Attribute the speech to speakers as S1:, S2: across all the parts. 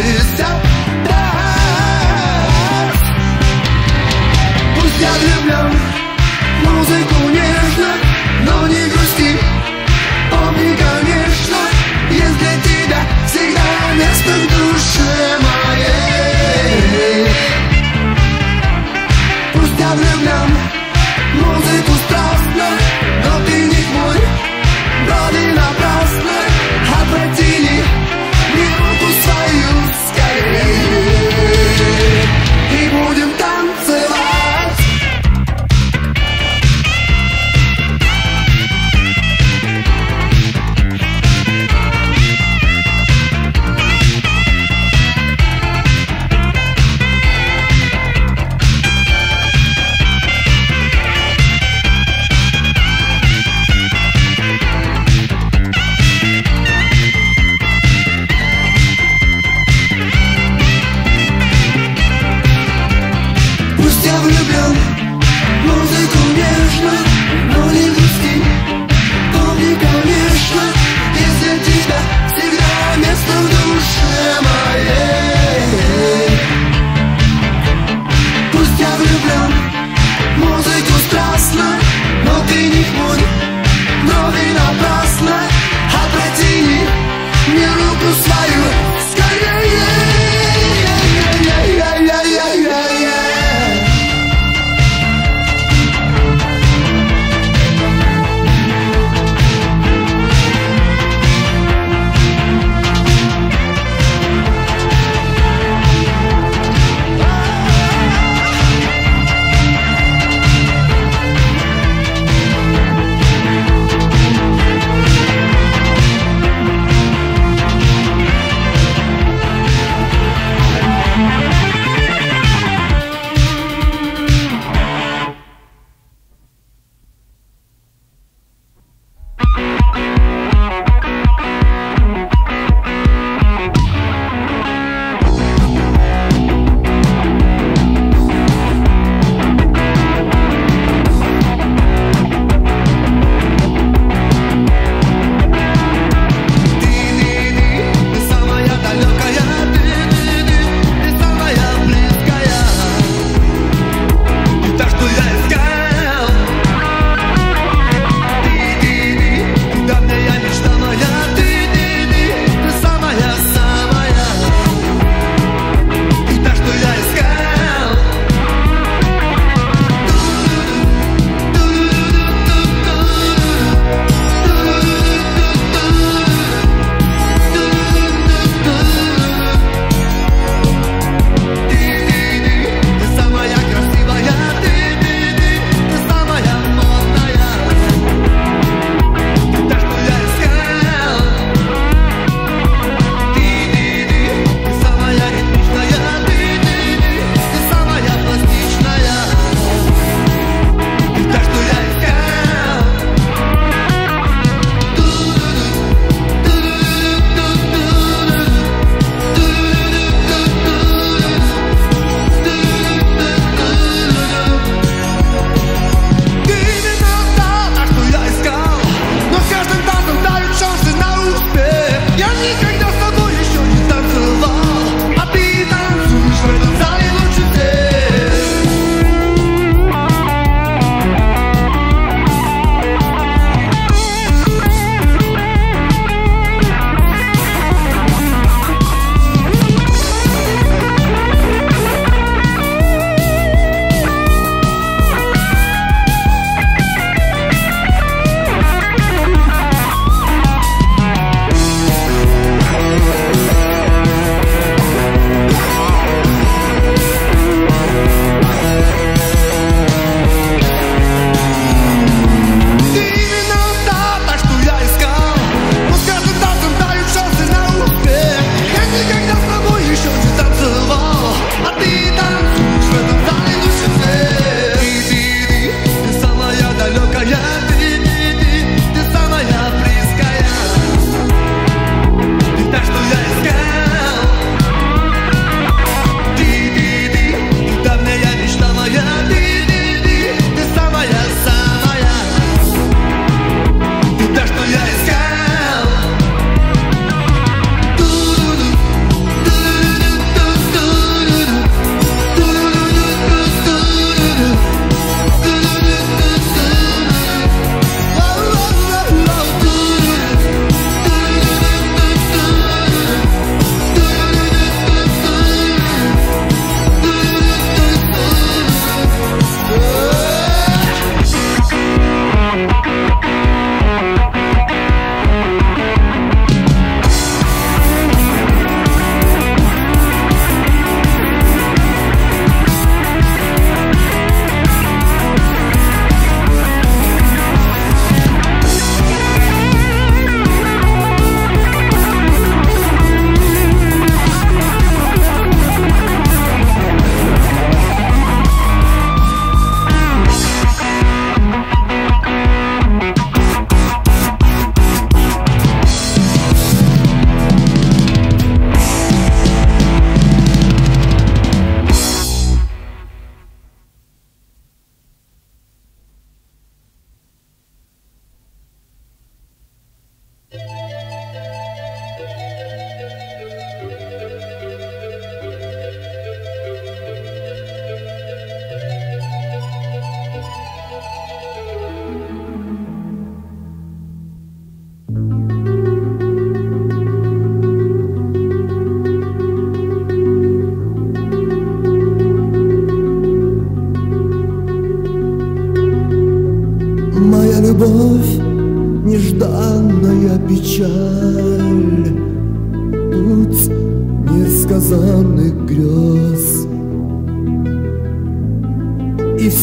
S1: just out bycia wlubion Muzyką bierzmy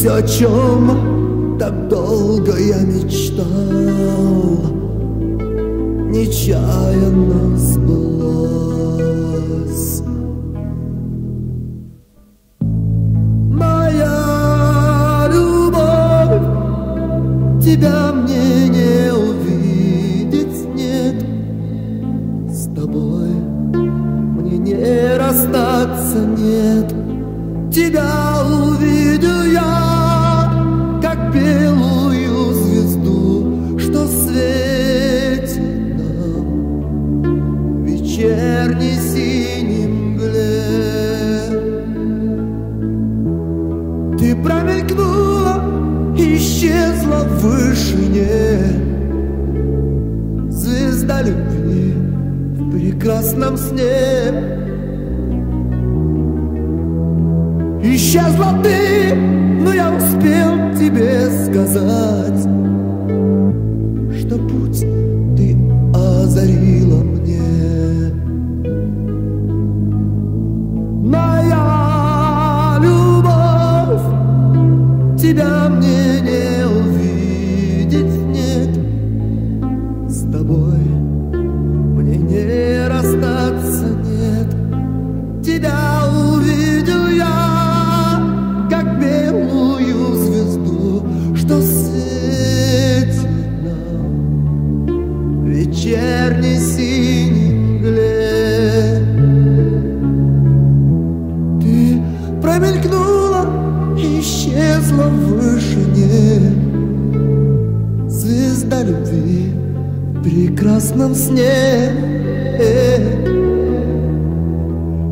S1: все, о чем так долго я мечтал, нечаянно сбыл. тебе сказать? сне.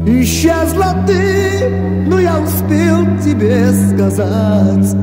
S1: Исчезла ты, но я успел тебе сказать.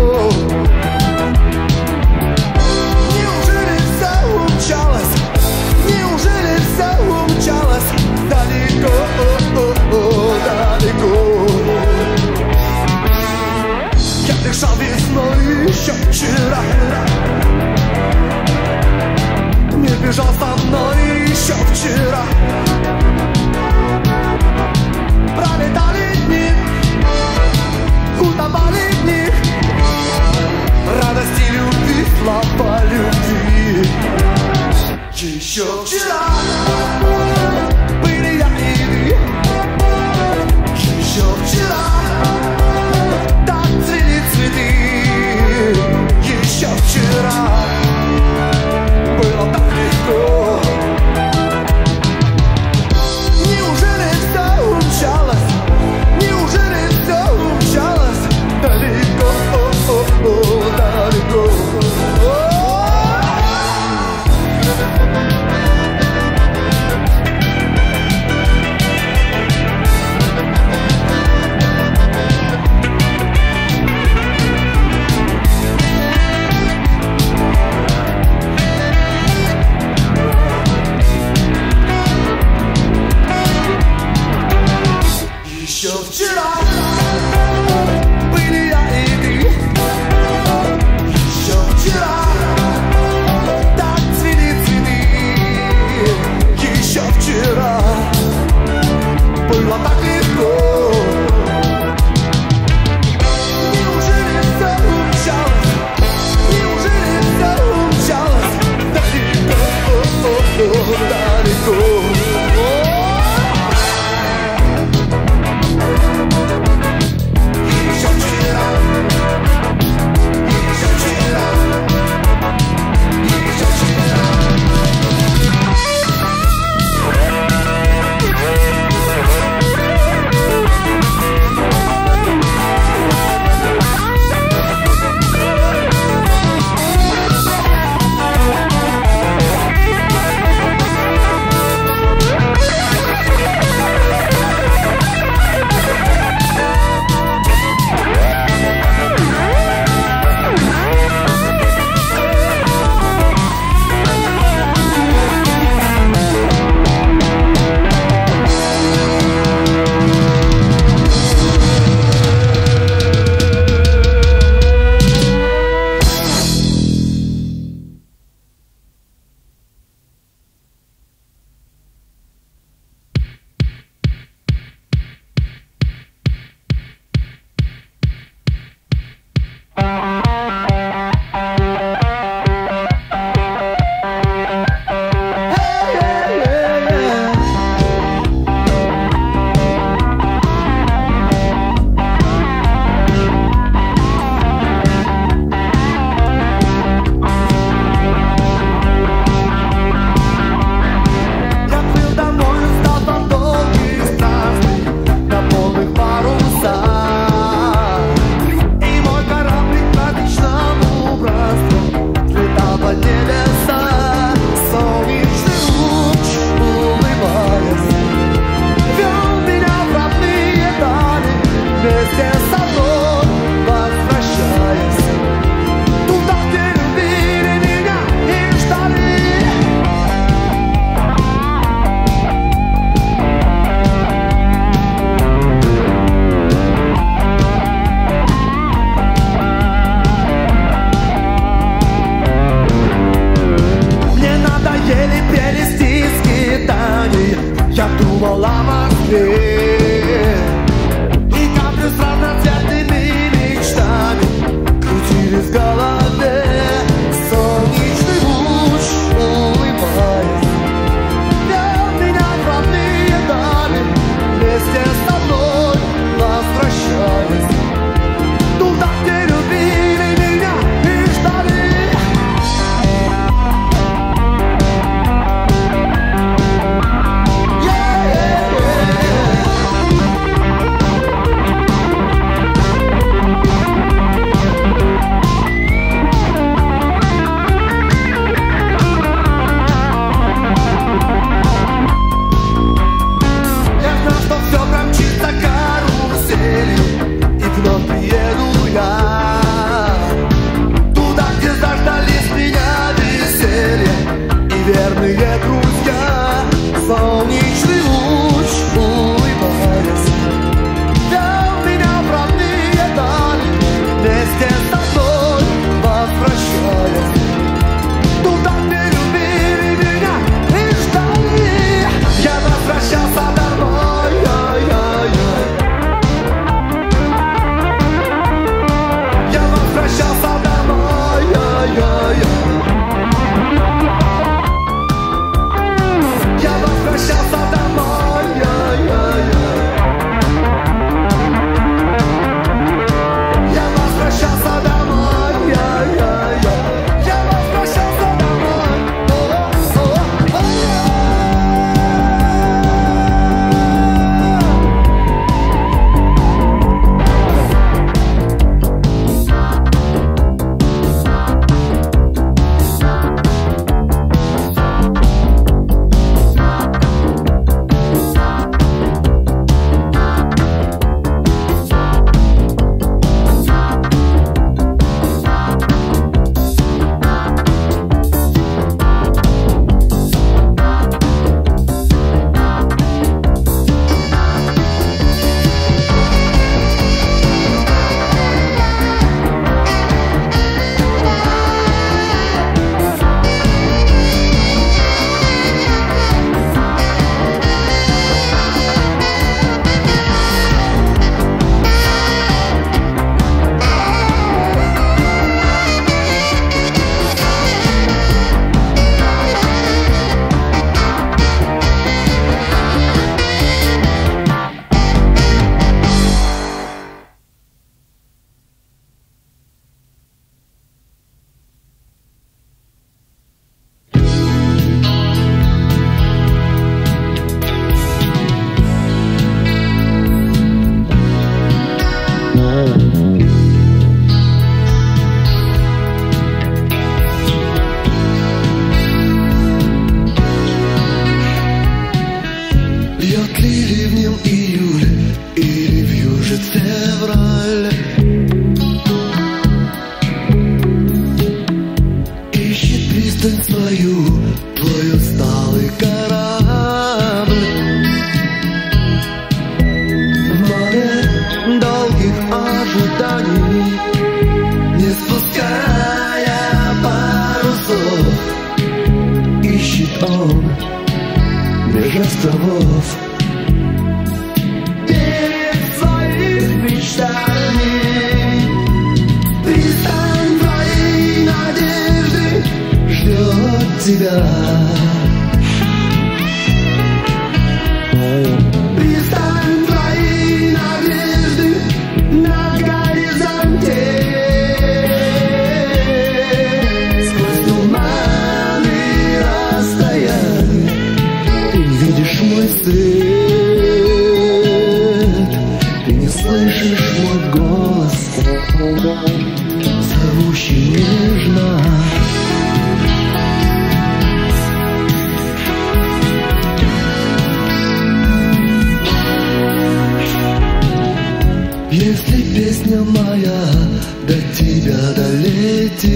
S1: еще вчера Не бежал со мной еще вчера.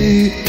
S1: me.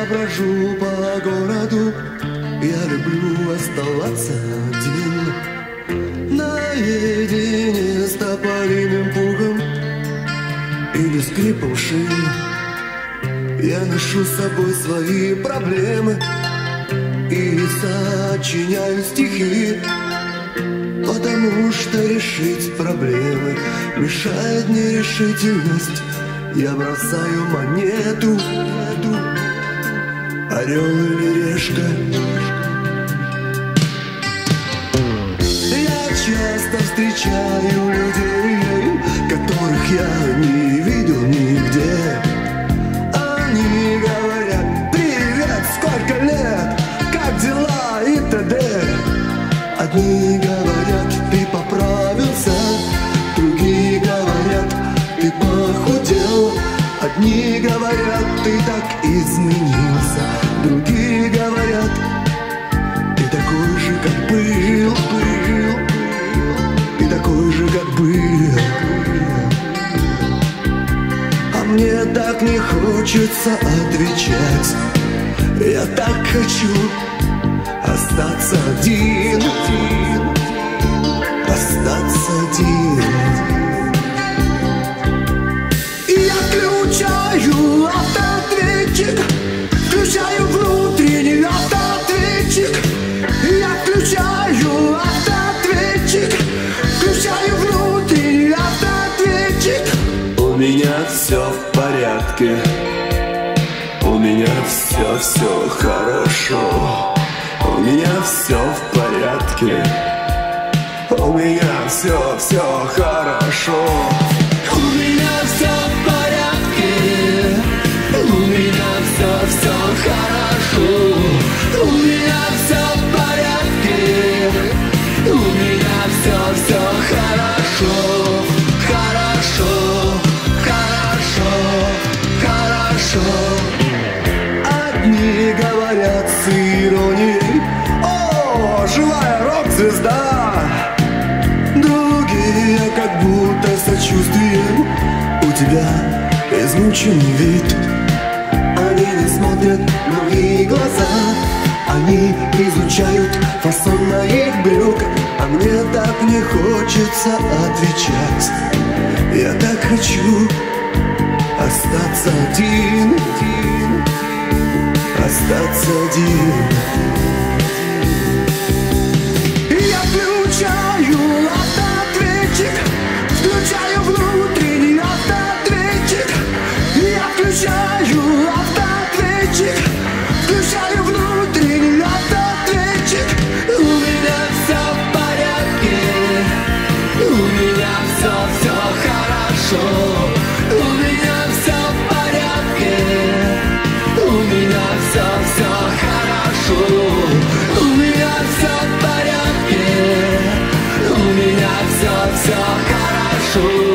S1: Я брожу по городу, я люблю оставаться один. Наедине с тополиным пугом или скрипом шин Я ношу с собой свои проблемы и сочиняю стихи Потому что решить проблемы мешает нерешительность. Я бросаю монету, орел или решка. Я часто встречаю людей, которых я не видел нигде. Они говорят, привет, сколько лет, как дела? и т.д. Одни говорят, ты поправился, другие говорят, ты похудел. Одни говорят, ты так изменился, хочется отвечать, я так хочу остаться один, остаться один. Я включаю автоответчик, включаю внутренний автоответчик. Я включаю автоответчик, включаю внутренний автоответчик. У меня все в порядке. Меня все, все хорошо. У меня все в порядке. У меня все, все хорошо.
S2: Измученный вид. Они не смотрят на мои глаза. Они изучают фасон моих брюк. А мне так не хочется отвечать. Я так хочу остаться один. Остаться один So.